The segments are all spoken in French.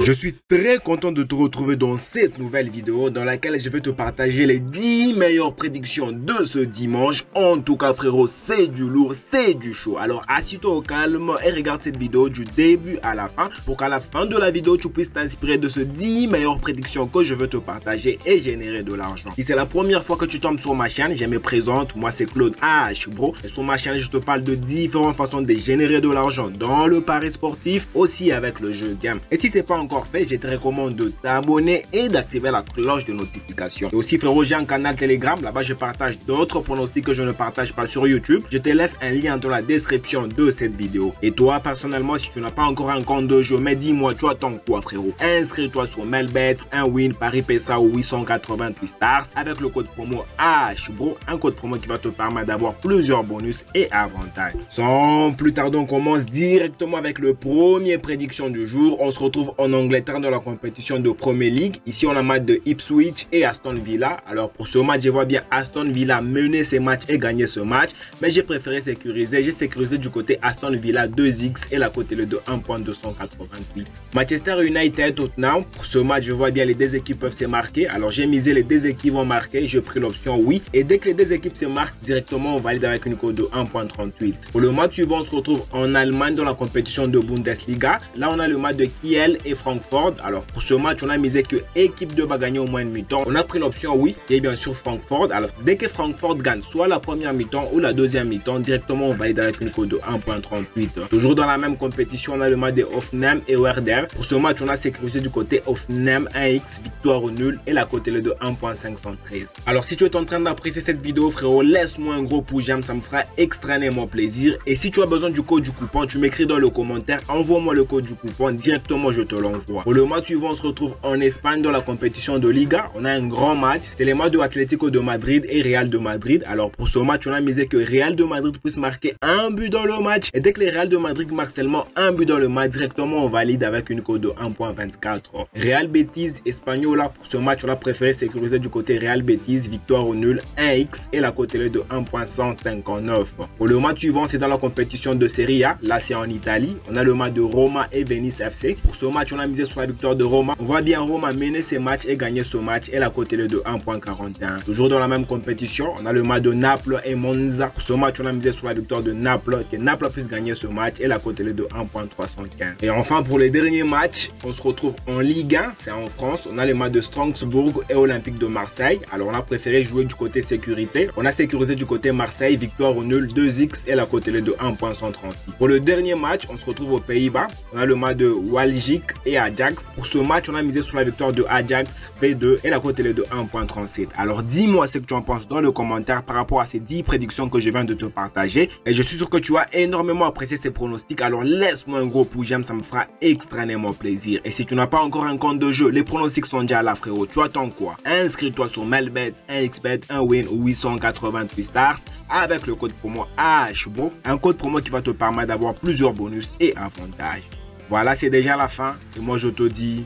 Je suis très content de te retrouver dans cette nouvelle vidéo dans laquelle je vais te partager les 10 meilleures prédictions de ce dimanche. En tout cas frérot, c'est du lourd, c'est du chaud. Alors assis-toi au calme et regarde cette vidéo du début à la fin pour qu'à la fin de la vidéo tu puisses t'inspirer de ce 10 meilleures prédictions que je veux te partager et générer de l'argent. Si c'est la première fois que tu tombes sur ma chaîne, je me présente, moi c'est Claude H bro. Et sur ma chaîne, je te parle de différentes façons de générer de l'argent dans le pari sportif, aussi avec le jeu game. Et si c'est pas fait, je te recommande de t'abonner et d'activer la cloche de notification. Et aussi frérot, j'ai un canal Telegram, là-bas je partage d'autres pronostics que je ne partage pas sur YouTube. Je te laisse un lien dans la description de cette vidéo. Et toi, personnellement, si tu n'as pas encore un compte de jeu, mais dis-moi, tu attends quoi frérot? Inscris-toi sur Melbet, un win, Paris PESA ou 888 stars avec le code promo H, bro, un code promo qui va te permettre d'avoir plusieurs bonus et avantages. Sans plus tarder, on commence directement avec le premier prédiction du jour. On se retrouve en Angleterre dans la compétition de Premier League. Ici, on a match de Ipswich et Aston Villa. Alors, pour ce match, je vois bien Aston Villa mener ce match et gagner ce match. Mais j'ai préféré sécuriser. J'ai sécurisé du côté Aston Villa 2x et la côté le de 1.288. Manchester United, Tottenham. Pour ce match, je vois bien les deux équipes peuvent se marquer. Alors, j'ai misé les deux équipes vont marquer. J'ai pris l'option oui. Et dès que les deux équipes se marquent directement, on valide avec une cote de 1.38. Pour le match suivant, on se retrouve en Allemagne dans la compétition de Bundesliga. Là, on a le match de Kiel et Francfort. Alors pour ce match, on a misé que équipe 2 va gagner au moins une mi-temps. On a pris l'option oui et bien sûr Francfort. Alors dès que Francfort gagne soit la première mi-temps ou la deuxième mi-temps, directement on valide avec une cote de 1.38. Toujours dans la même compétition, on a le match de Hoffenheim et Werder. Pour ce match, on a sécurisé du côté Hoffenheim 1x, victoire au nul et la cote est de 1.513. Alors si tu es en train d'apprécier cette vidéo frérot, laisse-moi un gros pouce j'aime, ça me fera extrêmement plaisir. Et si tu as besoin du code du coupon, tu m'écris dans le commentaire, envoie-moi le code du coupon, directement je te l'envoie. Pour le match suivant, on se retrouve en Espagne dans la compétition de Liga. On a un grand match. C'est les matchs de Atlético de Madrid et Real de Madrid. Alors pour ce match, on a misé que Real de Madrid puisse marquer un but dans le match. Et dès que les Real de Madrid marquent seulement un but dans le match, directement on valide avec une cote de 1.24. Real Betis Espagnol, là, pour ce match, on a préféré sécuriser du côté Real Betis, victoire au nul 1x et la cote est de 1.159. Pour le match suivant, c'est dans la compétition de Serie A. Là, c'est en Italie. On a le match de Roma et Venice FC. Pour ce match, on a misé sur la victoire de Roma. On voit bien Roma mener ce match et gagner ce match et la cote est de 1.41. Toujours dans la même compétition, on a le match de Naples et Monza. Ce match, on a misé sur la victoire de Naples, que Naples puisse gagner ce match et la cote est de 1.315. Et enfin, pour les derniers matchs, on se retrouve en Ligue 1, c'est en France. On a les matchs de Strasbourg et Olympique de Marseille. Alors, on a préféré jouer du côté sécurité. On a sécurisé du côté Marseille, victoire au nul 2x et la cote est de 1.136. Pour le dernier match, on se retrouve aux Pays-Bas. On a le match de Walgic et Ajax. Pour ce match, on a misé sur la victoire de Ajax V2 et la cote est de 1.37. Alors dis-moi ce que tu en penses dans le commentaire par rapport à ces 10 prédictions que je viens de te partager. Et je suis sûr que tu as énormément apprécié ces pronostics. Alors laisse-moi un gros pouce j'aime, ça me fera extrêmement plaisir. Et si tu n'as pas encore un compte de jeu, les pronostics sont déjà là frérot. Tu attends quoi? Inscris-toi sur Melbet, 1xbet, 1 win 888 stars avec le code promo HBO. Un code promo qui va te permettre d'avoir plusieurs bonus et avantages. Voilà, c'est déjà la fin. Et moi, je te dis,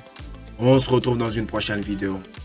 on se retrouve dans une prochaine vidéo.